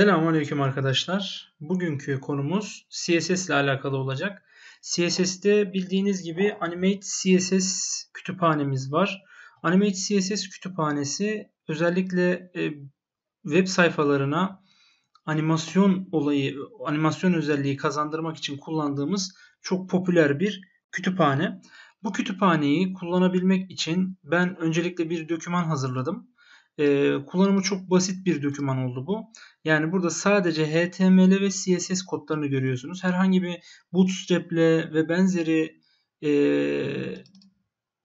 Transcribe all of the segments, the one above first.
Selamünaleyküm arkadaşlar. Bugünkü konumuz CSS ile alakalı olacak. CSS'te bildiğiniz gibi Animate CSS kütüphanemiz var. Animate CSS kütüphanesi özellikle e, web sayfalarına animasyon olayı, animasyon özelliği kazandırmak için kullandığımız çok popüler bir kütüphane. Bu kütüphaneyi kullanabilmek için ben öncelikle bir doküman hazırladım. Ee, kullanımı çok basit bir doküman oldu bu. Yani burada sadece HTML ve CSS kodlarını görüyorsunuz. Herhangi bir Bootstrap'le ve benzeri e,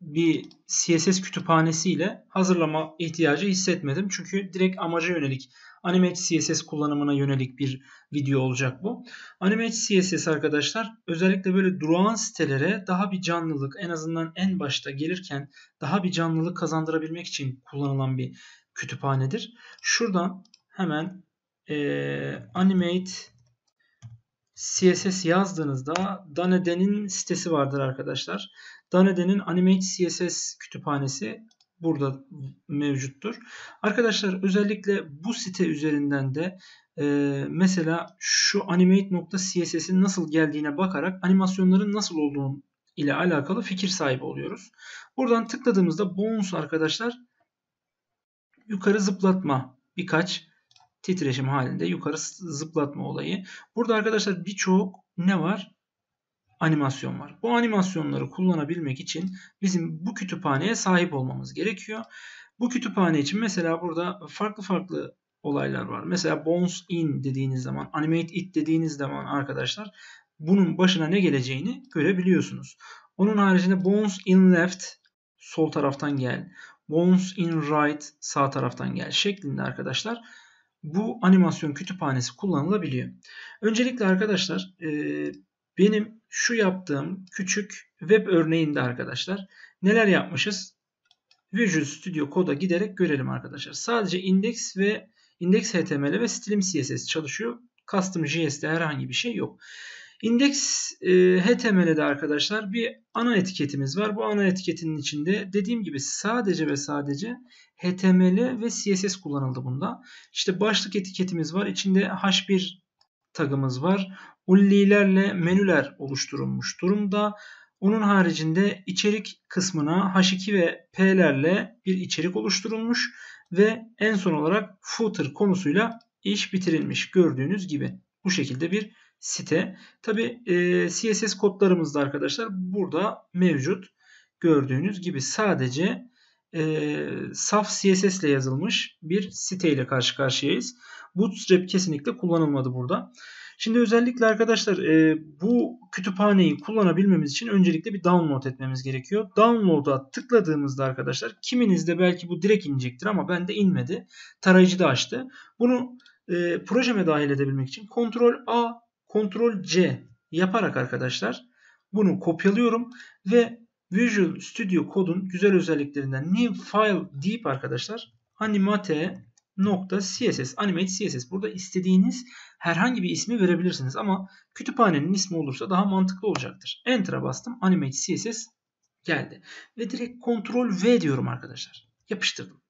bir CSS kütüphanesiyle hazırlama ihtiyacı hissetmedim. Çünkü direkt amaca yönelik Animate CSS kullanımına yönelik bir video olacak bu. Animate CSS arkadaşlar özellikle böyle durağan sitelere daha bir canlılık en azından en başta gelirken daha bir canlılık kazandırabilmek için kullanılan bir kütüphanedir. Şuradan hemen e, Animate CSS yazdığınızda Danede'nin sitesi vardır arkadaşlar. Danede'nin Animate CSS kütüphanesi burada mevcuttur. Arkadaşlar özellikle bu site üzerinden de e, mesela şu animate.css'in nasıl geldiğine bakarak animasyonların nasıl olduğunu ile alakalı fikir sahibi oluyoruz. Buradan tıkladığımızda Bones arkadaşlar yukarı zıplatma birkaç titreşim halinde yukarı zıplatma olayı. Burada arkadaşlar birçok ne var? Animasyon var. Bu animasyonları kullanabilmek için bizim bu kütüphaneye sahip olmamız gerekiyor. Bu kütüphane için mesela burada farklı farklı olaylar var. Mesela bounce in dediğiniz zaman, animate it dediğiniz zaman arkadaşlar bunun başına ne geleceğini görebiliyorsunuz. Onun haricinde bounce in left sol taraftan gel. Bones in right sağ taraftan gel şeklinde arkadaşlar bu animasyon kütüphanesi kullanılabiliyor. Öncelikle arkadaşlar e, benim şu yaptığım küçük web örneğinde arkadaşlar neler yapmışız? Visual Studio Code'a giderek görelim arkadaşlar. Sadece index ve index HTML ve Stream CSS çalışıyor. Custom JS'de herhangi bir şey yok. Index e, HTML'de arkadaşlar bir ana etiketimiz var. Bu ana etiketinin içinde dediğim gibi sadece ve sadece HTML ve CSS kullanıldı bunda. İşte başlık etiketimiz var. İçinde H1 tagımız var. Ullilerle menüler oluşturulmuş durumda. Onun haricinde içerik kısmına H2 ve P'lerle bir içerik oluşturulmuş ve en son olarak footer konusuyla iş bitirilmiş gördüğünüz gibi. Bu şekilde bir site. Tabi e, CSS kodlarımız da arkadaşlar burada mevcut. Gördüğünüz gibi sadece e, saf CSS ile yazılmış bir site ile karşı karşıyayız. Bootstrap kesinlikle kullanılmadı burada. Şimdi özellikle arkadaşlar e, bu kütüphaneyi kullanabilmemiz için öncelikle bir download etmemiz gerekiyor. Download'a tıkladığımızda arkadaşlar kiminizde belki bu direkt inecektir ama bende inmedi. Tarayıcı da açtı. Bunu e, projeme dahil edebilmek için Ctrl A Ctrl C yaparak arkadaşlar bunu kopyalıyorum ve Visual Studio Code'un güzel özelliklerinden New File deyip arkadaşlar animate .css animate css burada istediğiniz herhangi bir ismi verebilirsiniz ama kütüphanenin ismi olursa daha mantıklı olacaktır. Enter'a bastım animate css geldi ve direkt Ctrl V diyorum arkadaşlar. Yapıştırdım.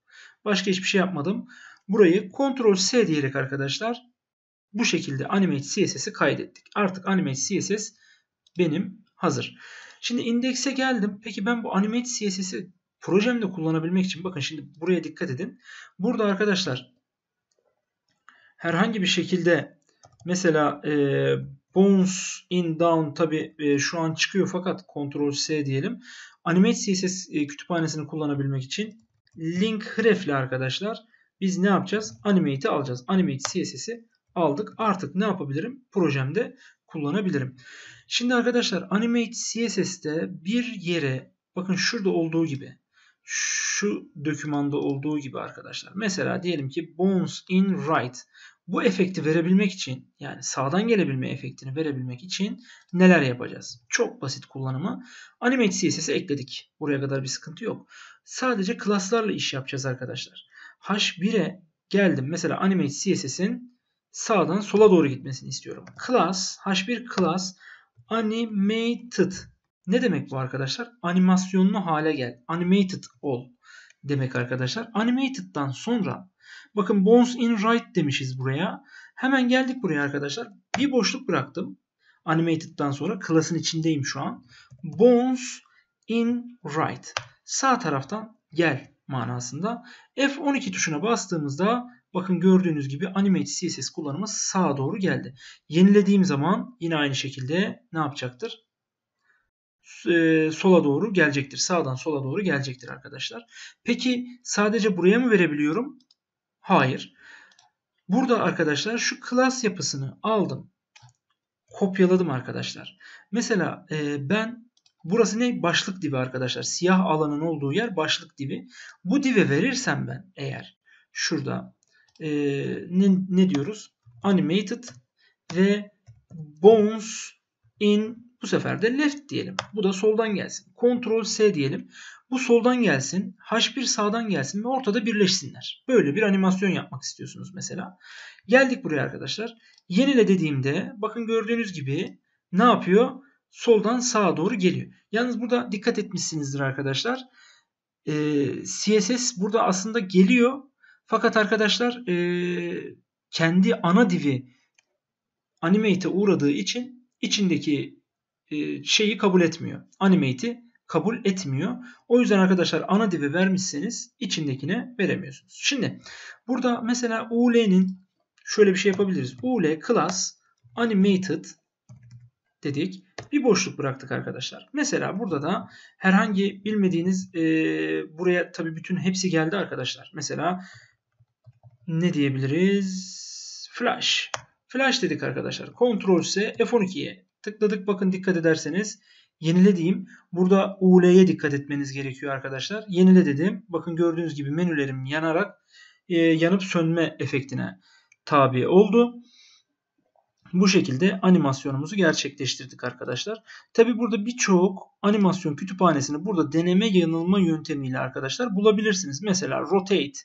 Başka hiçbir şey yapmadım. Burayı Ctrl S diyerek arkadaşlar bu şekilde Animate CSS'i kaydettik. Artık Animate CSS benim hazır. Şimdi indekse geldim. Peki ben bu Animate CSS'i projemde kullanabilmek için bakın şimdi buraya dikkat edin. Burada arkadaşlar herhangi bir şekilde mesela e, bounce in down tabi e, şu an çıkıyor fakat Ctrl S diyelim. Animate CSS e, kütüphanesini kullanabilmek için link href ile arkadaşlar biz ne yapacağız? Animate'i alacağız. Animate CSS'i aldık. Artık ne yapabilirim? Projemde kullanabilirim. Şimdi arkadaşlar Animate CSS'te bir yere bakın şurada olduğu gibi şu dokümanda olduğu gibi arkadaşlar. Mesela diyelim ki bones in right. Bu efekti verebilmek için yani sağdan gelebilme efektini verebilmek için neler yapacağız? Çok basit kullanımı. Animate CSS'i ekledik. Buraya kadar bir sıkıntı yok. Sadece klaslarla iş yapacağız arkadaşlar. H1'e geldim. Mesela Animate CSS'in sağdan sola doğru gitmesini istiyorum. Class, H1 class animated. Ne demek bu arkadaşlar? Animasyonlu hale gel. Animated ol demek arkadaşlar. Animated'dan sonra bakın bones in right demişiz buraya. Hemen geldik buraya arkadaşlar. Bir boşluk bıraktım. Animated'dan sonra class'ın içindeyim şu an. Bones in right. Sağ taraftan gel manasında. F12 tuşuna bastığımızda bakın gördüğünüz gibi Animate CSS kullanımı sağa doğru geldi. Yenilediğim zaman yine aynı şekilde ne yapacaktır? Ee, sola doğru gelecektir. Sağdan sola doğru gelecektir arkadaşlar. Peki sadece buraya mı verebiliyorum? Hayır. Burada arkadaşlar şu class yapısını aldım. Kopyaladım arkadaşlar. Mesela e, ben burası ne? Başlık divi arkadaşlar. Siyah alanın olduğu yer başlık divi. Bu dive verirsem ben eğer şurada e, ne, ne diyoruz? Animated ve bones in bu sefer de left diyelim. Bu da soldan gelsin. Ctrl S diyelim. Bu soldan gelsin. H1 sağdan gelsin ve ortada birleşsinler. Böyle bir animasyon yapmak istiyorsunuz mesela. Geldik buraya arkadaşlar. Yenile dediğimde bakın gördüğünüz gibi ne yapıyor? Soldan sağa doğru geliyor. Yalnız burada dikkat etmişsinizdir arkadaşlar. Ee, CSS burada aslında geliyor. Fakat arkadaşlar e, kendi ana divi animate'e uğradığı için içindeki e, şeyi kabul etmiyor. Animate'i kabul etmiyor. O yüzden arkadaşlar ana divi vermişseniz içindekine veremiyorsunuz. Şimdi burada mesela UL'nin şöyle bir şey yapabiliriz. UL class animated dedik. Bir boşluk bıraktık arkadaşlar. Mesela burada da herhangi bilmediğiniz e, buraya tabi bütün hepsi geldi arkadaşlar. Mesela ne diyebiliriz? Flash. Flash dedik arkadaşlar. Ctrl S F12'ye tıkladık. Bakın dikkat ederseniz yenile diyeyim. Burada UL'ye dikkat etmeniz gerekiyor arkadaşlar. Yenile dedim. Bakın gördüğünüz gibi menülerim yanarak e, yanıp sönme efektine tabi oldu. Bu şekilde animasyonumuzu gerçekleştirdik arkadaşlar. Tabi burada birçok animasyon kütüphanesini burada deneme yanılma yöntemiyle arkadaşlar bulabilirsiniz. Mesela rotate.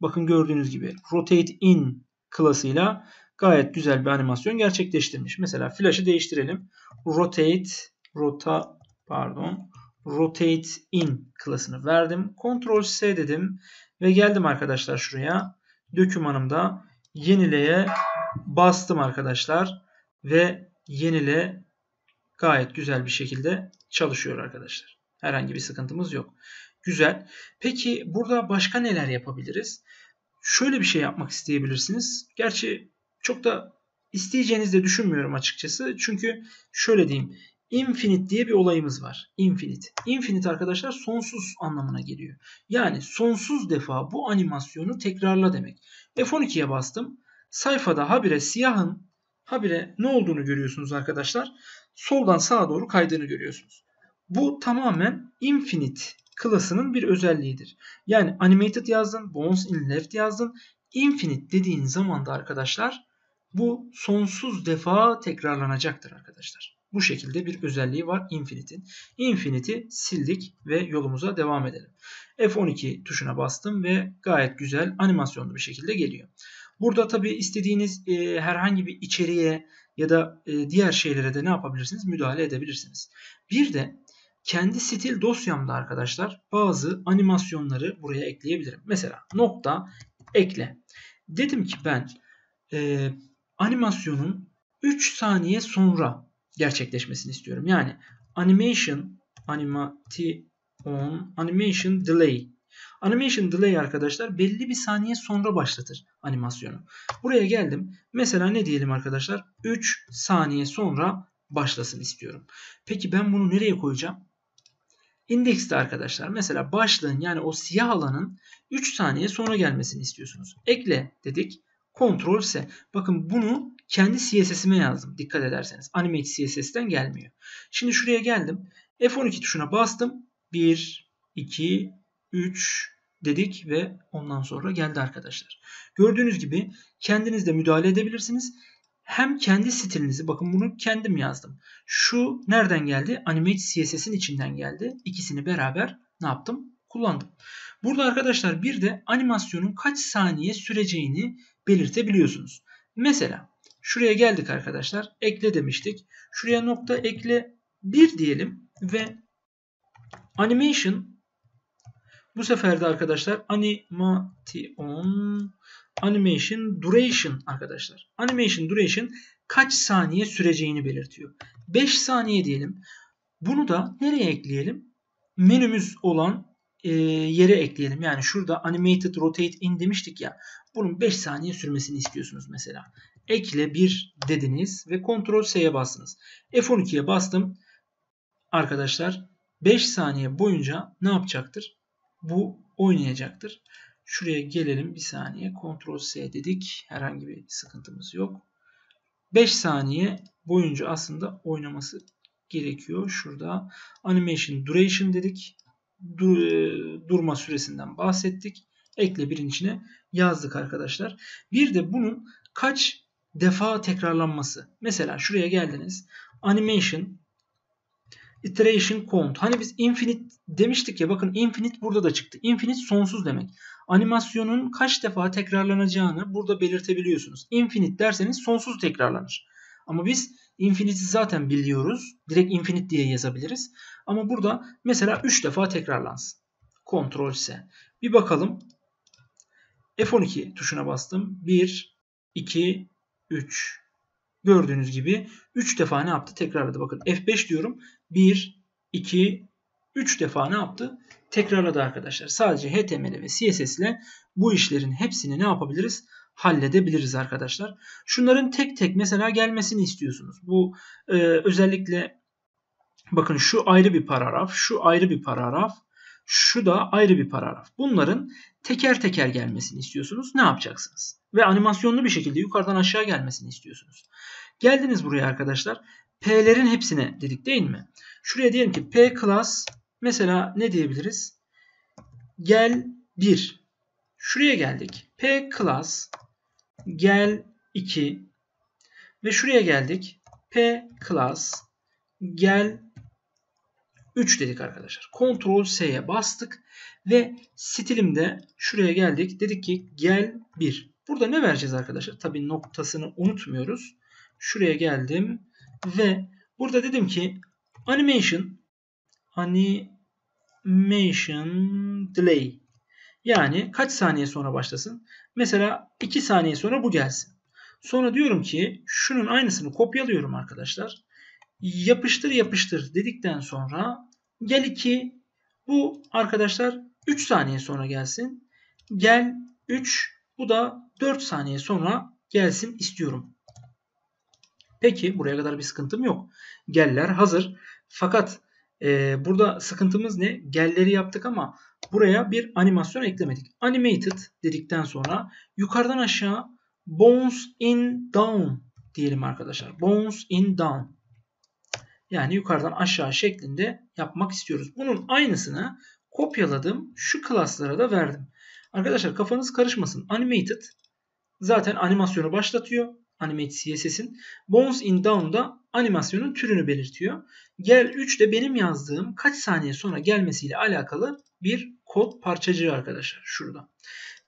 Bakın gördüğünüz gibi rotate in klasıyla gayet güzel bir animasyon gerçekleştirmiş. Mesela flash'ı değiştirelim. Rotate rota pardon rotate in klasını verdim. Ctrl S dedim ve geldim arkadaşlar şuraya. Dokümanımda yenileye bastım arkadaşlar ve yenile gayet güzel bir şekilde çalışıyor arkadaşlar. Herhangi bir sıkıntımız yok. Güzel. Peki burada başka neler yapabiliriz? Şöyle bir şey yapmak isteyebilirsiniz. Gerçi çok da isteyeceğinizi de düşünmüyorum açıkçası. Çünkü şöyle diyeyim. Infinite diye bir olayımız var. Infinite. Infinite arkadaşlar sonsuz anlamına geliyor. Yani sonsuz defa bu animasyonu tekrarla demek. F12'ye bastım. Sayfada habire siyahın habire ne olduğunu görüyorsunuz arkadaşlar. Soldan sağa doğru kaydığını görüyorsunuz. Bu tamamen Infinite klasının bir özelliğidir. Yani animated yazdın, bones in left yazdın. Infinite dediğin zaman da arkadaşlar bu sonsuz defa tekrarlanacaktır arkadaşlar. Bu şekilde bir özelliği var Infinite'in. Infinite'i sildik ve yolumuza devam edelim. F12 tuşuna bastım ve gayet güzel animasyonlu bir şekilde geliyor. Burada tabi istediğiniz e, herhangi bir içeriğe ya da e, diğer şeylere de ne yapabilirsiniz? Müdahale edebilirsiniz. Bir de kendi stil dosyamda arkadaşlar bazı animasyonları buraya ekleyebilirim. Mesela nokta ekle. Dedim ki ben e, animasyonun 3 saniye sonra gerçekleşmesini istiyorum. Yani animation animation animation delay Animation delay arkadaşlar belli bir saniye sonra başlatır animasyonu. Buraya geldim. Mesela ne diyelim arkadaşlar? 3 saniye sonra başlasın istiyorum. Peki ben bunu nereye koyacağım? İndekste arkadaşlar mesela başlığın yani o siyah alanın 3 saniye sonra gelmesini istiyorsunuz. Ekle dedik. Ctrl S. Bakın bunu kendi CSS'ime yazdım. Dikkat ederseniz. Animate CSS'ten gelmiyor. Şimdi şuraya geldim. F12 tuşuna bastım. 1, 2, 3 dedik ve ondan sonra geldi arkadaşlar. Gördüğünüz gibi kendiniz de müdahale edebilirsiniz. Hem kendi stilinizi bakın bunu kendim yazdım. Şu nereden geldi? Animate CSS'in içinden geldi. İkisini beraber ne yaptım? Kullandım. Burada arkadaşlar bir de animasyonun kaç saniye süreceğini belirtebiliyorsunuz. Mesela şuraya geldik arkadaşlar. Ekle demiştik. Şuraya nokta ekle 1 diyelim ve animation bu sefer de arkadaşlar animation animation duration arkadaşlar. Animation duration kaç saniye süreceğini belirtiyor. 5 saniye diyelim. Bunu da nereye ekleyelim? Menümüz olan e, yere ekleyelim. Yani şurada animated rotate in demiştik ya. Bunun 5 saniye sürmesini istiyorsunuz mesela. Ekle 1 dediniz ve Ctrl S'ye bastınız. F12'ye bastım. Arkadaşlar 5 saniye boyunca ne yapacaktır? Bu oynayacaktır. Şuraya gelelim bir saniye. Ctrl S dedik. Herhangi bir sıkıntımız yok. 5 saniye boyunca aslında oynaması gerekiyor. Şurada animation duration dedik. Dur, e, durma süresinden bahsettik. Ekle birin içine yazdık arkadaşlar. Bir de bunun kaç defa tekrarlanması. Mesela şuraya geldiniz. Animation iteration count. Hani biz infinite demiştik ya bakın infinite burada da çıktı. Infinite sonsuz demek. Animasyonun kaç defa tekrarlanacağını burada belirtebiliyorsunuz. Infinite derseniz sonsuz tekrarlanır. Ama biz infinite'i zaten biliyoruz. Direkt infinite diye yazabiliriz. Ama burada mesela 3 defa tekrarlansın. Ctrl S. Bir bakalım. F12 tuşuna bastım. 1, 2, 3. Gördüğünüz gibi 3 defa ne yaptı? Tekrarladı. Bakın F5 diyorum. 1, 2, 3 defa ne yaptı? Tekrarladı arkadaşlar. Sadece HTML ve CSS ile bu işlerin hepsini ne yapabiliriz? Halledebiliriz arkadaşlar. Şunların tek tek mesela gelmesini istiyorsunuz. Bu e, özellikle bakın şu ayrı bir paragraf, şu ayrı bir paragraf, şu da ayrı bir paragraf. Bunların teker teker gelmesini istiyorsunuz. Ne yapacaksınız? Ve animasyonlu bir şekilde yukarıdan aşağı gelmesini istiyorsunuz. Geldiniz buraya arkadaşlar. P'lerin hepsine dedik değil mi? Şuraya diyelim ki P class mesela ne diyebiliriz? Gel 1. Şuraya geldik. P class gel 2 ve şuraya geldik. P class gel 3 dedik arkadaşlar. Ctrl S'ye bastık ve stilimde şuraya geldik. Dedik ki gel 1. Burada ne vereceğiz arkadaşlar? Tabi noktasını unutmuyoruz. Şuraya geldim ve burada dedim ki animation animation delay yani kaç saniye sonra başlasın? Mesela 2 saniye sonra bu gelsin. Sonra diyorum ki şunun aynısını kopyalıyorum arkadaşlar. Yapıştır yapıştır dedikten sonra gel 2 bu arkadaşlar 3 saniye sonra gelsin. Gel 3 bu da 4 saniye sonra gelsin istiyorum. Peki buraya kadar bir sıkıntım yok. Geller hazır. Fakat e, burada sıkıntımız ne? Gelleri yaptık ama buraya bir animasyon eklemedik. Animated dedikten sonra yukarıdan aşağı bounce in down diyelim arkadaşlar. Bounce in down. Yani yukarıdan aşağı şeklinde yapmak istiyoruz. Bunun aynısını kopyaladım. Şu klaslara da verdim. Arkadaşlar kafanız karışmasın. Animated zaten animasyonu başlatıyor. Animate CSS'in. Bounce in down da animasyonun türünü belirtiyor. Gel 3 de benim yazdığım kaç saniye sonra gelmesiyle alakalı bir kod parçacığı arkadaşlar şurada.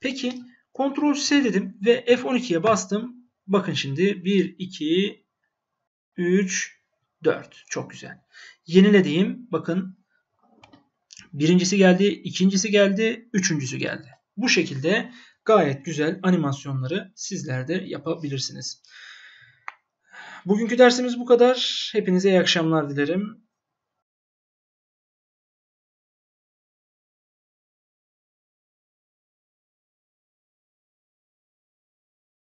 Peki Ctrl C dedim ve F12'ye bastım. Bakın şimdi 1, 2, 3, 4. Çok güzel. Yenilediğim bakın birincisi geldi, ikincisi geldi, üçüncüsü geldi. Bu şekilde gayet güzel animasyonları sizler de yapabilirsiniz. Bugünkü dersimiz bu kadar. Hepinize iyi akşamlar dilerim.